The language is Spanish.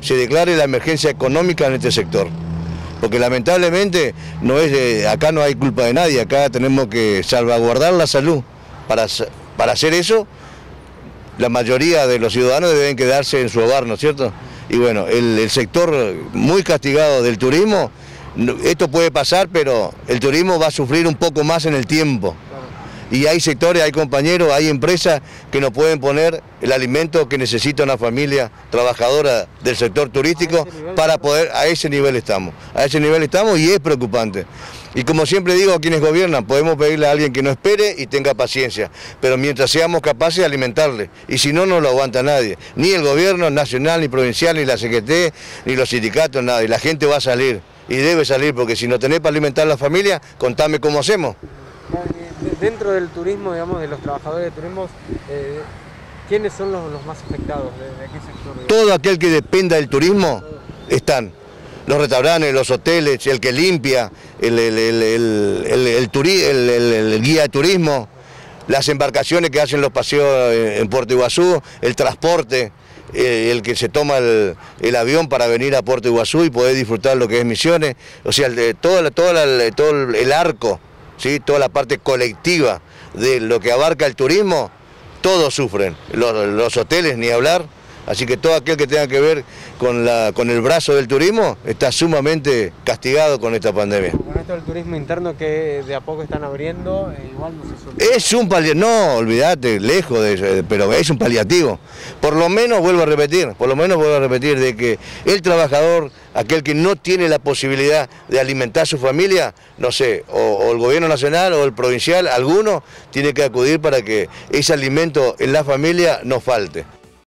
se declare la emergencia económica en este sector. Porque lamentablemente no es acá no hay culpa de nadie, acá tenemos que salvaguardar la salud. Para, para hacer eso, la mayoría de los ciudadanos deben quedarse en su hogar, ¿no es cierto? Y bueno, el, sector muy castigado del turismo, esto puede pasar, pero el turismo va a sufrir un poco más en el tiempo. Y hay sectores, hay compañeros, hay empresas que nos pueden poner el alimento que necesita una familia trabajadora del sector turístico para poder, a ese nivel estamos, a ese nivel estamos y es preocupante. Y como siempre digo a quienes gobiernan, podemos pedirle a alguien que no espere y tenga paciencia, pero mientras seamos capaces de alimentarle, y si no, no lo aguanta nadie, ni el gobierno nacional, ni provincial, ni la CGT, ni los sindicatos, nada, y la gente va a salir, y debe salir, porque si no tenés para alimentar a la familia, contame cómo hacemos. Dentro del turismo, digamos, de los trabajadores de turismo, eh, ¿quiénes son los, más afectados? ¿De, qué sector? Todo aquel que dependa del turismo están los restaurantes, los hoteles, el que limpia, el, el, guía de turismo, las embarcaciones que hacen los paseos en Puerto Iguazú, el transporte, eh, el que se toma el, avión para venir a Puerto Iguazú y poder disfrutar lo que es Misiones, o sea, de, todo, todo, todo el arco, ¿sí? toda la parte colectiva de lo que abarca el turismo, todos sufren, los hoteles ni hablar. Así que todo aquel que tenga que ver con, la, con el brazo del turismo está sumamente castigado con esta pandemia. Con esto del turismo interno que de a poco están abriendo, eh, igual no se Es un paliativo, no, olvídate, lejos de eso, pero es un paliativo. Por lo menos, vuelvo a repetir, por lo menos vuelvo a repetir de que el trabajador, aquel que no tiene la posibilidad de alimentar a su familia, no sé, o el gobierno nacional o el provincial, alguno tiene que acudir para que ese alimento en la familia no falte.